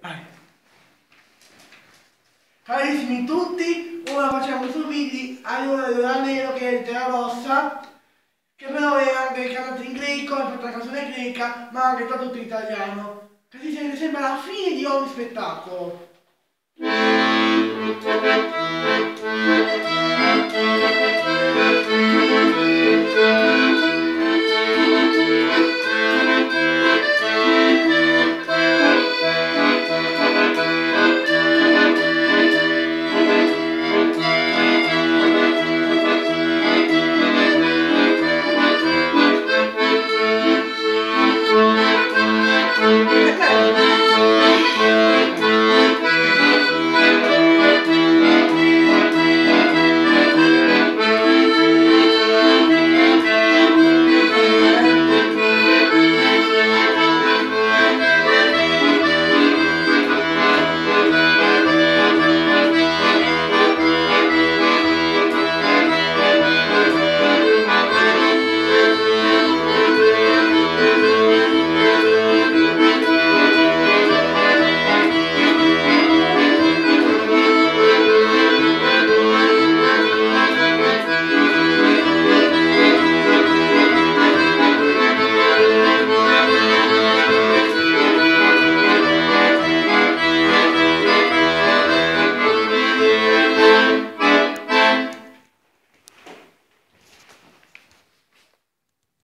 Vai. Carissimi tutti, ora facciamo subito allora dell'Allero nero che è della rossa, che però è anche cantato in greco, è tutta la canzone greca, ma anche tradotto in italiano. Così sembra la fine di ogni spettacolo.